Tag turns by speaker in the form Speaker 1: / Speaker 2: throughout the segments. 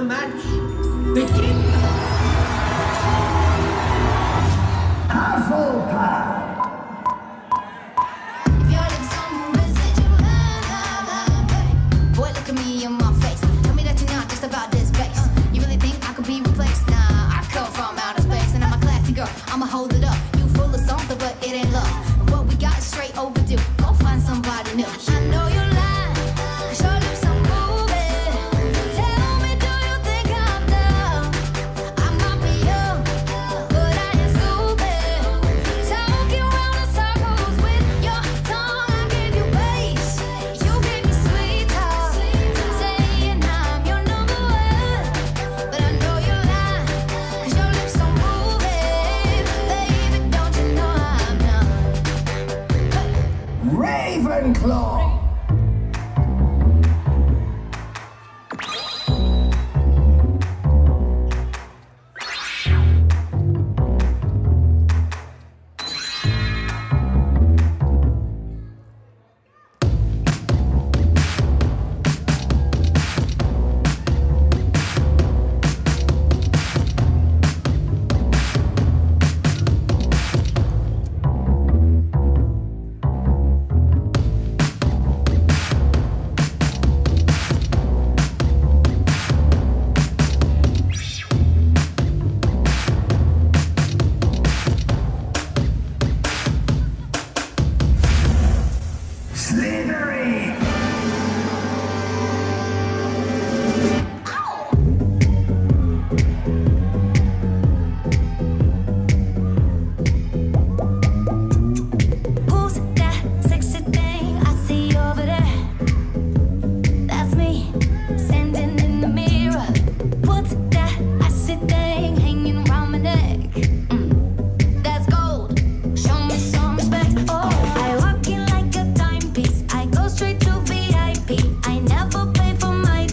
Speaker 1: amados daquele claw.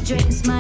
Speaker 1: drinks my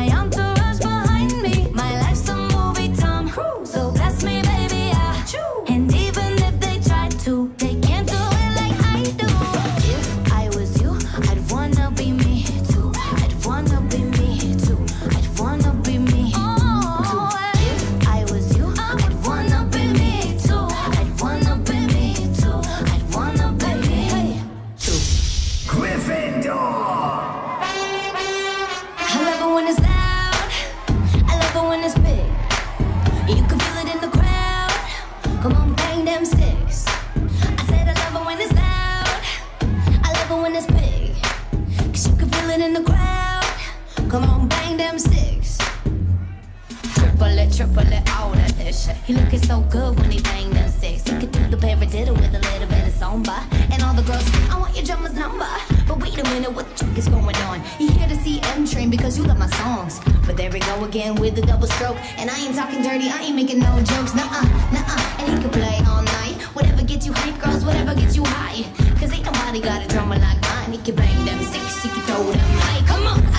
Speaker 1: Double it, triple it, all that there shit. He looking so good when he bang them six. He could do the paradiddle with a little bit of zomba And all the girls, I want your drummer's number. But wait a minute, what the fuck is going on? You here to see M-Train because you love my songs. But there we go again with the double stroke. And I ain't talking dirty, I ain't making no jokes. Nuh-uh, nuh-uh, and he can play all night. Whatever gets you hype, girls, whatever gets you high. Cause ain't nobody got a drummer like mine. He can bang them six, he can throw them high. Come on.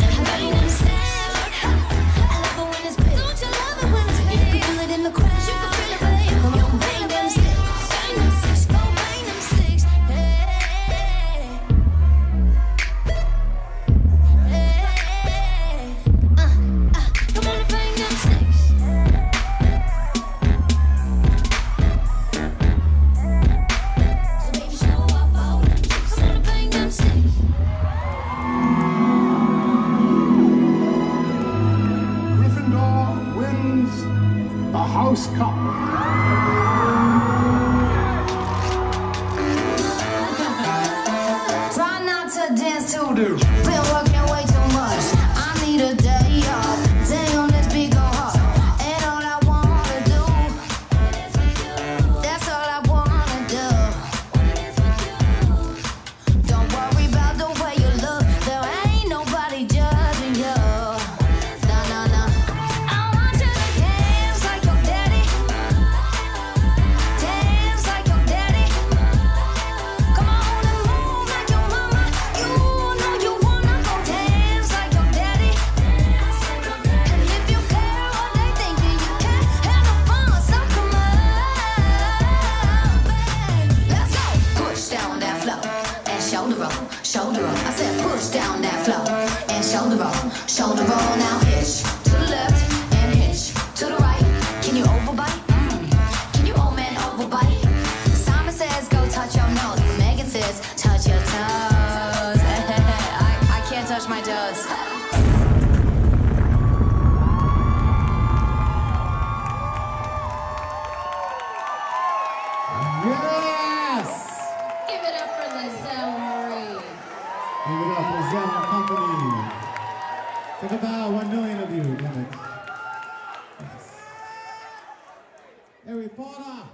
Speaker 1: Said I'm Come. Try not to dance to the the roll now. Hitch to the left and hitch to the right. Can you overbite? Mm. Can you old man overbite? Simon says go touch your nose, Megan says touch your toes. I, I can't touch my toes.
Speaker 2: Yes!
Speaker 3: Give it up for Liezel Marie.
Speaker 2: Give it up for Zelma Company. Think about one million of you, damn it. Yes. Harry Potter!